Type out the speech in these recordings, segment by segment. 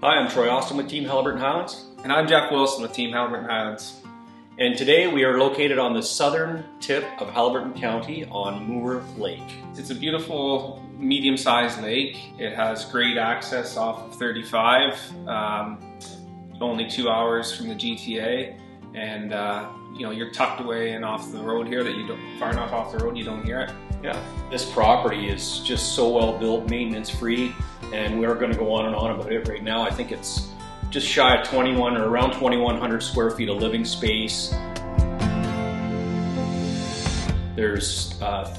Hi, I'm Troy Austen with Team Haliburton Highlands. And I'm Jeff Wilson with Team Haliburton Highlands. And today we are located on the southern tip of Haliburton County on Moore Lake. It's a beautiful medium-sized lake. It has great access off of 35, um, only two hours from the GTA. And uh, you know, you're tucked away and off the road here that you don't, far enough off the road you don't hear it. Yeah, this property is just so well built, maintenance free, and we're going to go on and on about it right now. I think it's just shy of 21 or around 2,100 square feet of living space. There's uh,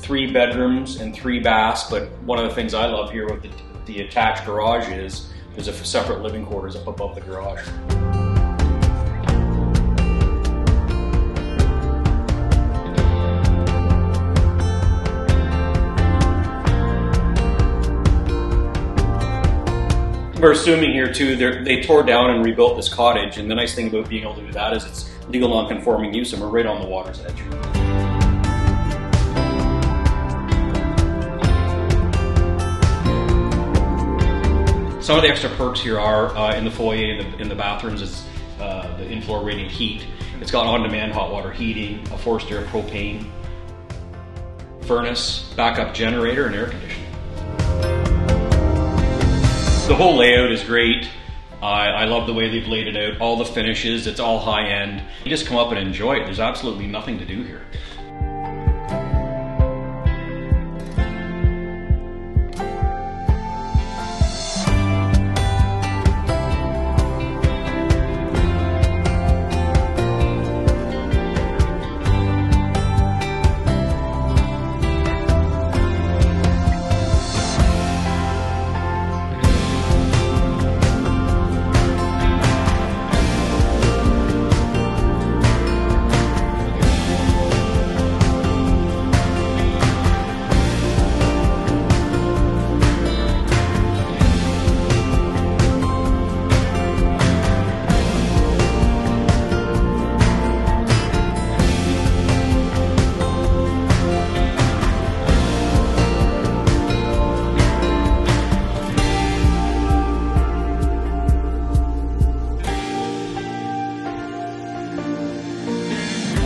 three bedrooms and three baths, but one of the things I love here with the, the attached garage is there's a separate living quarters up above the garage. We're assuming here too, they tore down and rebuilt this cottage, and the nice thing about being able to do that is it's legal non-conforming use, and we're right on the water's edge. Some of the extra perks here are uh, in the foyer, in the, in the bathrooms, is uh, the in-floor radiant heat. It's got on-demand hot water heating, a forced air propane furnace, backup generator, and air conditioning the whole layout is great. I, I love the way they've laid it out. All the finishes, it's all high end. You just come up and enjoy it. There's absolutely nothing to do here.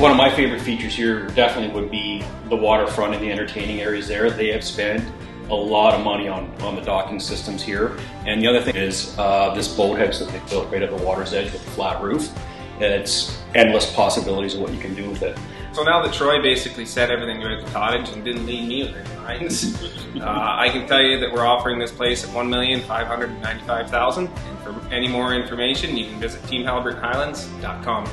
One of my favorite features here definitely would be the waterfront and the entertaining areas there. They have spent a lot of money on, on the docking systems here. And the other thing is uh, this boathouse that they built right at the water's edge with a flat roof. It's endless possibilities of what you can do with it. So now that Troy basically said everything about the cottage and didn't leave me with any lines, uh, I can tell you that we're offering this place at 1,595,000. And for any more information, you can visit teamhaliburtonhighlands.com.